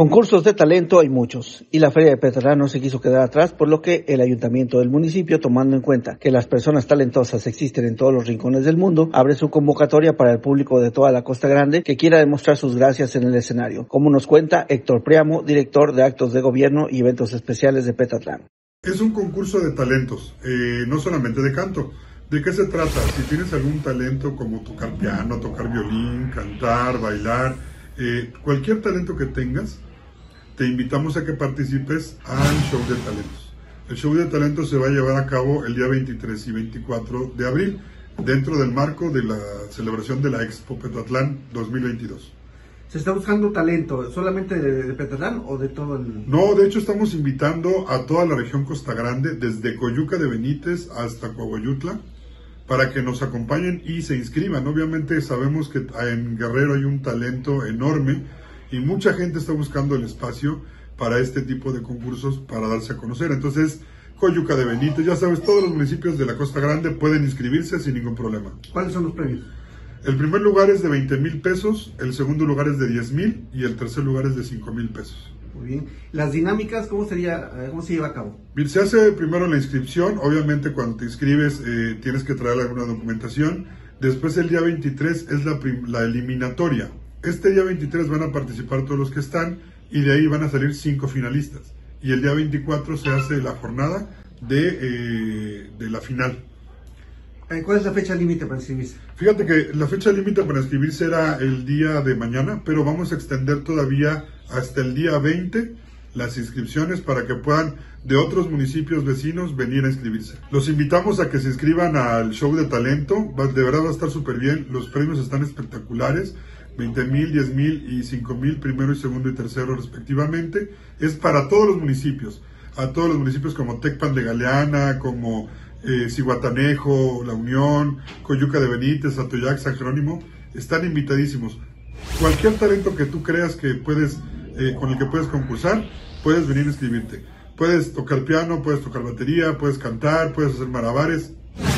Concursos de talento hay muchos y la Feria de Petrolán no se quiso quedar atrás, por lo que el ayuntamiento del municipio, tomando en cuenta que las personas talentosas existen en todos los rincones del mundo, abre su convocatoria para el público de toda la Costa Grande que quiera demostrar sus gracias en el escenario, como nos cuenta Héctor Priamo, director de actos de gobierno y eventos especiales de Petatlán. Es un concurso de talentos, eh, no solamente de canto. ¿De qué se trata? Si tienes algún talento como tocar piano, tocar violín, cantar, bailar, eh, cualquier talento que tengas, te invitamos a que participes al show de talentos. El show de talentos se va a llevar a cabo el día 23 y 24 de abril, dentro del marco de la celebración de la Expo Petatlán 2022. ¿Se está buscando talento solamente de, Petatlán o de todo el...? No, de hecho estamos invitando a toda la región Costa Grande, desde Coyuca de Benítez hasta Coahuayutla, para que nos acompañen y se inscriban. Obviamente sabemos que en Guerrero hay un talento enorme y mucha gente está buscando el espacio para este tipo de concursos para darse a conocer. Entonces, Coyuca de Benítez, ya sabes, todos los municipios de la Costa Grande pueden inscribirse sin ningún problema. ¿Cuáles son los premios? El primer lugar es de 20 mil pesos, el segundo lugar es de 10 mil y el tercer lugar es de 5 mil pesos. Muy bien. Las dinámicas, ¿cómo, sería, eh, ¿cómo se lleva a cabo? se hace primero la inscripción. Obviamente, cuando te inscribes, eh, tienes que traer alguna documentación. Después, el día 23 es la, la eliminatoria. Este día 23 van a participar todos los que están y de ahí van a salir cinco finalistas. Y el día 24 se hace la jornada de, eh, de la final. ¿Cuál es la fecha límite para inscribirse? Fíjate que la fecha límite para inscribirse era el día de mañana, pero vamos a extender todavía hasta el día 20 las inscripciones para que puedan de otros municipios vecinos venir a inscribirse. Los invitamos a que se inscriban al show de talento, de verdad va a estar súper bien, los premios están espectaculares, 20 mil, 10 mil y 5 mil, primero y segundo y tercero respectivamente, es para todos los municipios, a todos los municipios como Tecpan de Galeana, como eh, La Unión, Coyuca de Benítez, Atoyac, San Jerónimo, están invitadísimos. Cualquier talento que tú creas que puedes, eh, con el que puedes concursar, puedes venir a inscribirte. Puedes tocar piano, puedes tocar batería, puedes cantar, puedes hacer malabares.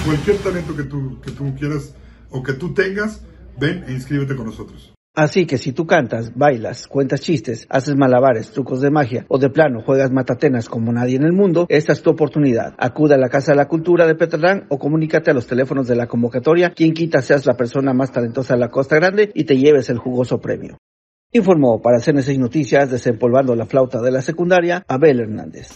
Cualquier talento que tú, que tú quieras o que tú tengas, ven e inscríbete con nosotros. Así que si tú cantas, bailas, cuentas chistes, haces malabares, trucos de magia o de plano juegas matatenas como nadie en el mundo, esta es tu oportunidad. Acude a la Casa de la Cultura de Petrolán o comunícate a los teléfonos de la convocatoria, quien quita seas la persona más talentosa de la Costa Grande y te lleves el jugoso premio. Informó para CNC Noticias, desempolvando la flauta de la secundaria, Abel Hernández.